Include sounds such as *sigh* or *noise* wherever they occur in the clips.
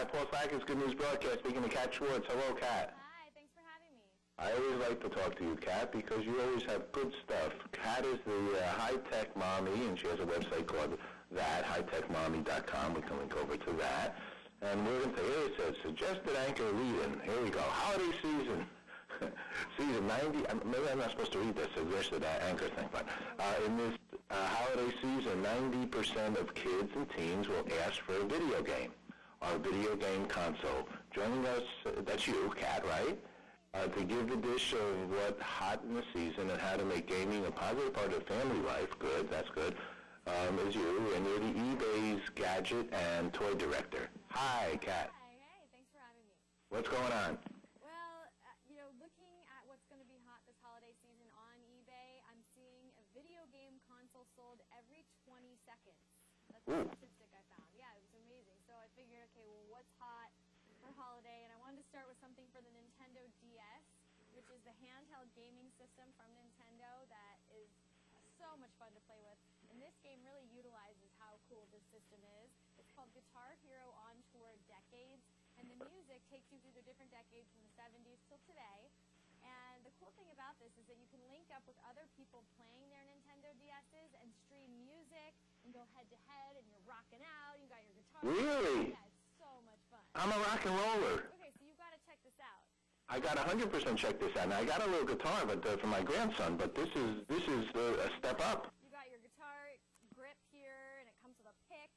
Hi, Paul Sackers, Good News Broadcast, speaking to Cat Schwartz. Hello, Cat. Hi, thanks for having me. I always like to talk to you, Cat, because you always have good stuff. Cat is the uh, high-tech mommy, and she has a website called that, hitechmommy.com. We can link over to that. And we're going to, here it says, suggested anchor reading. Here we go. Holiday season. *laughs* season 90, uh, maybe I'm not supposed to read this suggested uh, anchor thing, but uh, in this uh, holiday season, 90% of kids and teens will ask for a video game a video game console. Joining us, that's you, Cat, right? Uh, to give the dish of what hot in the season and how to make gaming a positive part of family life. Good, that's good. Um, is you, and you're the eBay's gadget and toy director. Hi, Cat. Hi, hey, thanks for having me. What's going on? Well, uh, you know, looking at what's going to be hot this holiday season on eBay, I'm seeing a video game console sold every 20 seconds. That's Ooh. the statistic I found. Yeah, it was amazing. So I figured, okay, well, what's hot for holiday? And I wanted to start with something for the Nintendo DS, which is the handheld gaming system from Nintendo that is so much fun to play with. And this game really utilizes how cool this system is. It's called Guitar Hero On Tour Decades, and the music takes you through the different decades from the 70s till today. And the cool thing about this is that you can link up with other people playing their Nintendo DSs and stream music and go head to head, and you're rocking out. You got your guitar. Really? Yeah, it's so much fun. I'm a rock and roller. Okay, so you've got to check this out. I got 100% check this out. Now, I got a little guitar but uh, for my grandson, but this is this is uh, a step up. You got your guitar grip here, and it comes with a pick.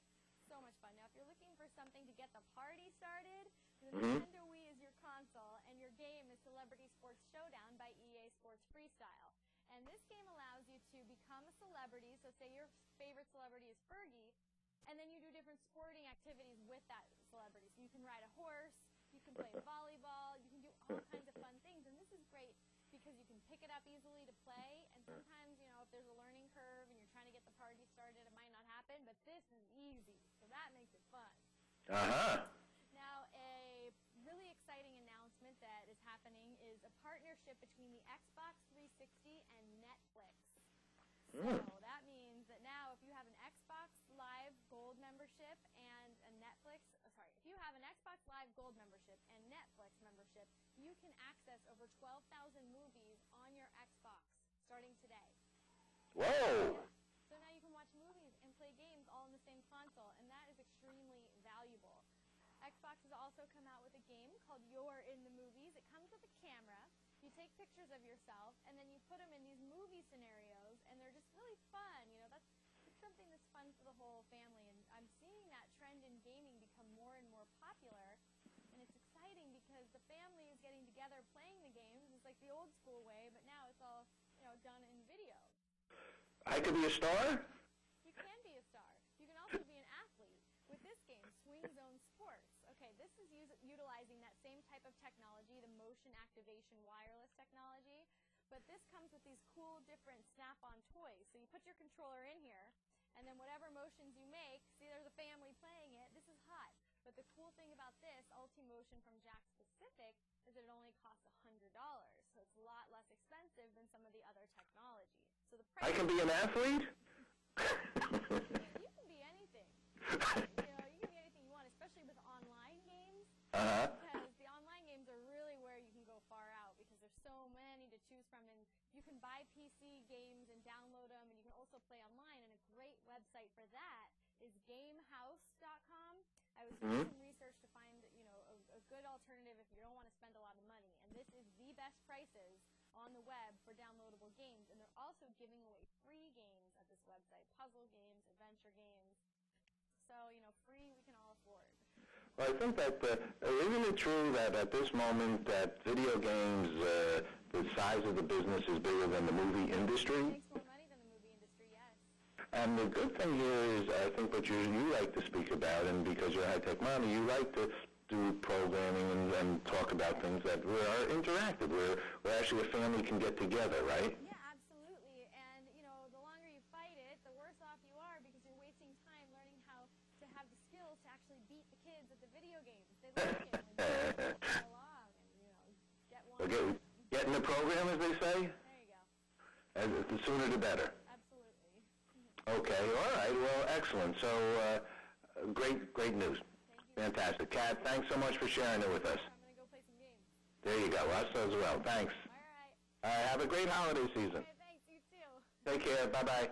So much fun. Now, if you're looking for something to get the party started, the Mhm. Nintendo Wii is your console, and your game is Celebrity Sports Showdown by EA Sports Freestyle. And this game allows you to become a celebrity. So, say your favorite celebrity is Fergie, and then you do different sporting activities with that celebrity. So you can ride a horse, you can play *laughs* volleyball, you can do all kinds of fun things. And this is great because you can pick it up easily to play. And sometimes, you know, if there's a learning curve and you're trying to get the party started, it might not happen. But this is easy, so that makes it fun. Uh-huh. Now, a really exciting announcement that is happening is a partnership between the Xbox 360 and Netflix. So Mm. that means that now if you have an Xbox Live Gold membership and a Netflix, oh, sorry, if you have an Xbox Live Gold membership and Netflix membership, you can access over 12,000 movies on your Xbox starting today. Whoa. So now you can watch movies and play games all in the same console, and that is extremely valuable. Xbox has also come out with a game called You're in the Movies. It comes with a camera. You take pictures of yourself, and then you put them in these movie scenarios, and they're just really fun. You know, that's it's something that's fun for the whole family, and I'm seeing that trend in gaming become more and more popular. And it's exciting family is getting together playing the games. It's like the old school way, but now it's all you know done in video. I could be a star? You can be a star. You can also be an athlete. With this game, Swing Zone Sports, okay, this is utilizing that same type of technology, the motion activation wireless technology, but this comes with these cool different snap-on toys. So you put your controller in here, and then whatever motions you make, see there's a family playing it, this is hot. But the cool thing about this, Ultimotion from Jakks Pacific, is that it only costs $100. So it's a lot less expensive than some of the other technology. So the price I can be an athlete? you can be anything. *laughs* You know, you can be anything you want, especially with online games. uh-huh. Because the online games are really where you can go far out because there's so many to choose from, and you can buy PC games and download them, and you can also play online. And a great website for that is GameHouse.com. I was doing Mhm. some research to find, you know, a, a good alternative if you don't want to spend a lot of money, and this is the best prices on the web for downloadable games, and they're also giving away free games at this website, puzzle games, adventure games. So, you know, free we can all afford. Well, I think that, uh, isn't it true that at this moment that video games, uh, the size of the business is bigger than the movie It industry? makes more money than the movie industry, yes. And the good thing here is, I think what you, you like to speak about, and because you're a high-tech mommy, you like to do programming and, and talk about things that are interactive, where, where actually a family can get together, right? Yeah, absolutely. And, you know, the longer you fight it, the worse off you are because you're wasting time learning how to have the skills to actually beat the kids at the video games. They like it they *laughs* play and, you know, get one. Okay, get in the program, as they say, There you go. and the sooner the better. Absolutely. Okay, all right, well, excellent. So, uh, great, great news. Fantastic. Cat, thanks so much for sharing it with us. I'm gonna go play some games. There you go. Us as well. Thanks. All right. All right, have a great holiday season. Thanks. You too. Take care. Bye-bye. Bye